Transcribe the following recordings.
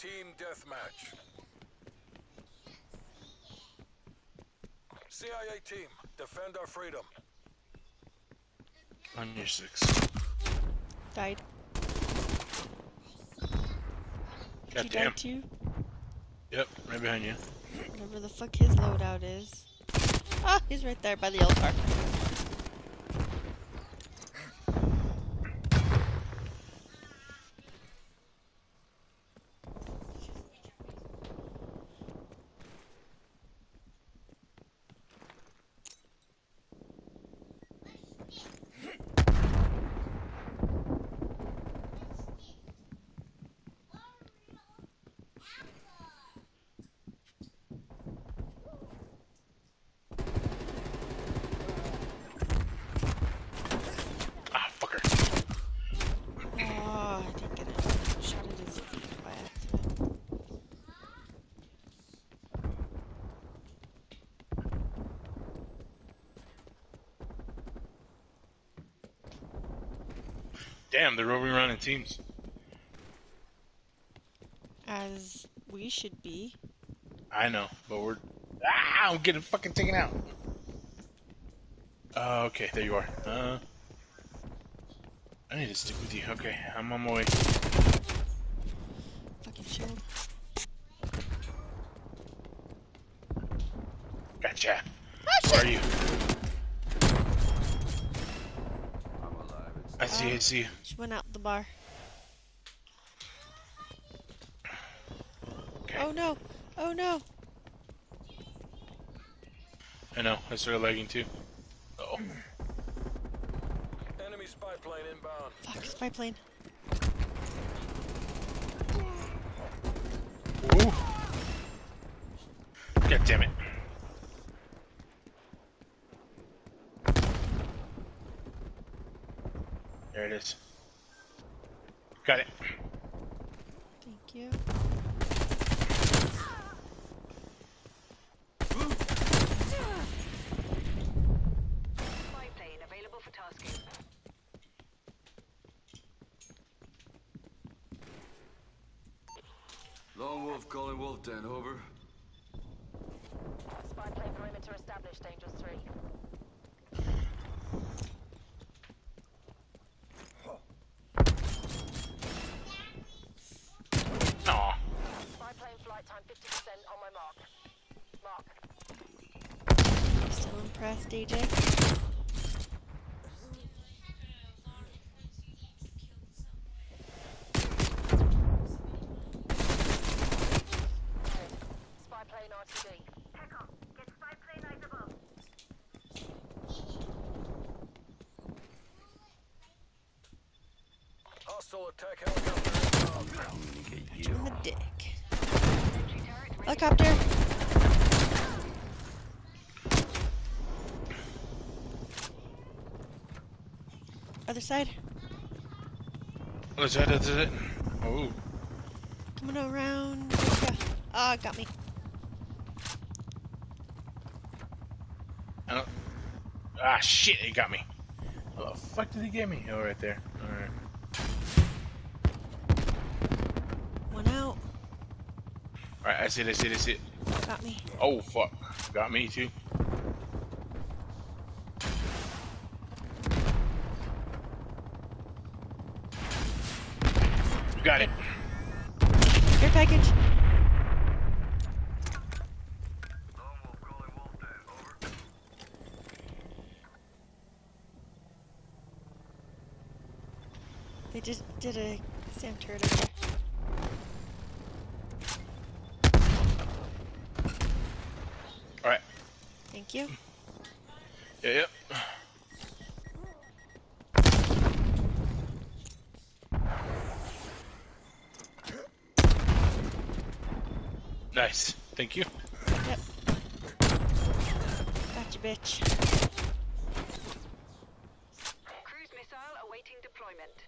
Team deathmatch. CIA team, defend our freedom. On your six. Died. God he damn. died too? Yep, right behind you. Whatever the fuck his loadout is. Ah, he's right there by the yellow car. Ah, fucker. Oh, I didn't get a shot at his feet by accident. Damn, they're roving around in teams. As we should be. I know, but we're. Ah, I'm getting fucking taken out. Uh, okay, there you are. Uh, I need to stick with you. Okay, I'm on my way. Fucking shield. Gotcha. Oh Where are you? See, I see. you. She went out the bar. Okay. Oh no! Oh no! I know, I started lagging too. Oh, Enemy spy plane inbound. Fuck, spy plane. Ooh. God damn it. There it is. Got it. Thank you. Spy plane available for tasking. Lone Wolf calling Wolf Den, over. Spy plane perimeter established, Angel 3. Aw. Spy plane flight time 50% on my mark. Mark. Still impressed, DJ? Spy plane RTB. Echo, get spy plane eyes above. Hostile attack helicopter inbound. In the dick. Entry turret ready. Helicopter! Other side. Oh, is that, is it? Oh. Coming around. Ah, got me. Ah, shit, it got me. How the fuck did he get me? Oh, right there. Alright. One out. Alright, I see it, that's it, that's it. Got me. Oh, fuck. Got me too. Got it. Air package. Lone Wolf calling Wolf Den, over. They just did a Sam turret over there. Alright. Thank you. Yeah, yep. Nice. Thank you. Yep. Gotcha, bitch. Cruise missile awaiting deployment.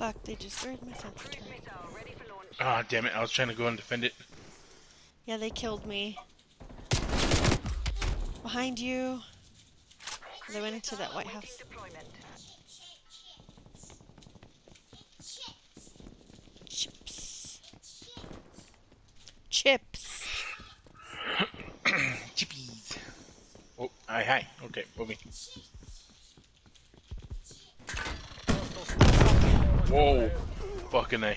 Fuck, they destroyed my sensor Cruise turret. missile ready for launch. Ah, damn it! I was trying to go and defend it. Yeah, they killed me. Behind you. They went into that White House. Deployment. Chips. Chips. Chippies. Oh, hi, hi. Okay, put me. Whoa, fucking a.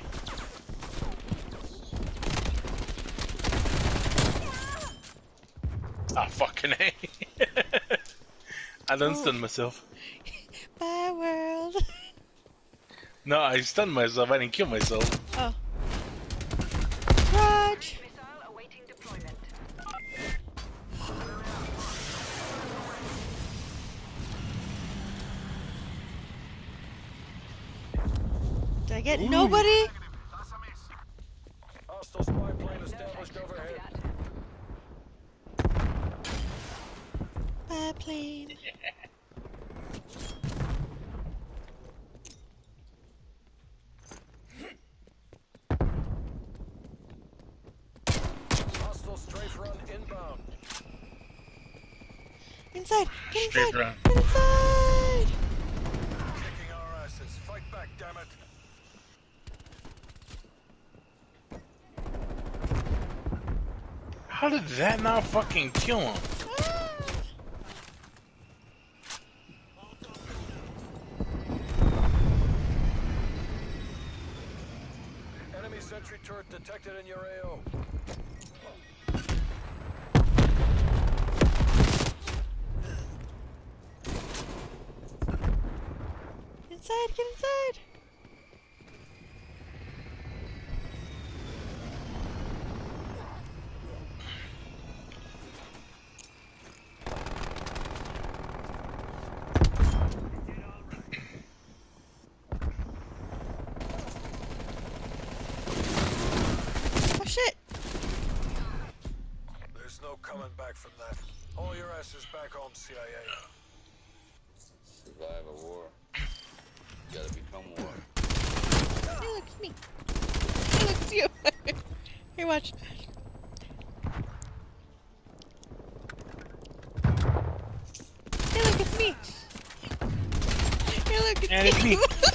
Ah, fucking a. I done stunned myself. Bye, world. No, I stunned myself. I didn't kill myself. Did I get nobody? Hostile spy plane established overhead. Bye, plane. Hostile strafe run inbound. Inside. Get inside. Get inside. Kicking our asses. Fight back, damn it. How did that not fucking kill him? Enemy sentry turret detected in your AO. Inside. Get inside. Coming back from that. All your asses back home, CIA. Survive a war. You gotta become war. Hey, look, it's me. Hey, look, it's you. Here, watch. Hey, look, it's me. Hey, look, it's And it's me.